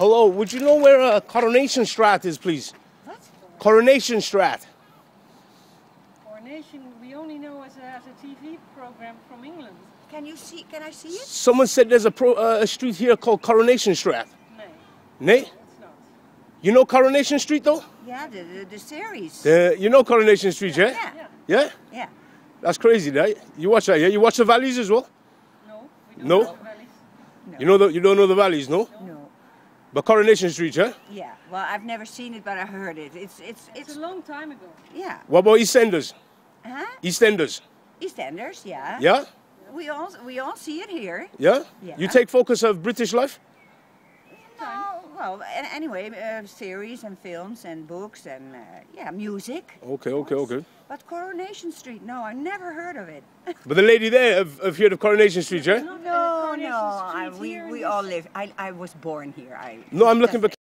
Hello, would you know where uh, Coronation Straat is, please? What? Coronation Straat. Coronation, we only know as a, as a TV program from England. Can you see? Can I see it? Someone said there's a, pro, uh, a street here called Coronation Straat. Nee, Nay? it's. You know Coronation Street, though? Yeah, the the, the series. Uh, you know Coronation Street, yeah? yeah. Yeah. Yeah? Yeah. That's crazy, right? You watch that, yeah? You watch the valleys as well? No, we don't No? know the valleys. You know the, you don't know the valleys, no? No. But Coronation Street, yeah? Yeah. Well, I've never seen it, but I heard it. It's it's It's it's a long time ago. yeah. What about EastEnders? Huh? EastEnders, EastEnders, yeah. yeah? We all we all see it here. Yeah? Yeah. You take focus of British life? No, well, anyway, uh, series and films and books and uh, yeah, music. Okay, okay, okay. But Coronation Street, no, I never heard of it. But the lady there have, have heard of Coronation Street, yeah? Not, uh, No, Coronation no, I, we, we all live. I, I was born here. I No, I'm looking for that's